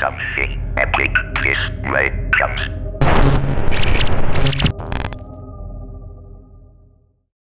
Something epic this way comes.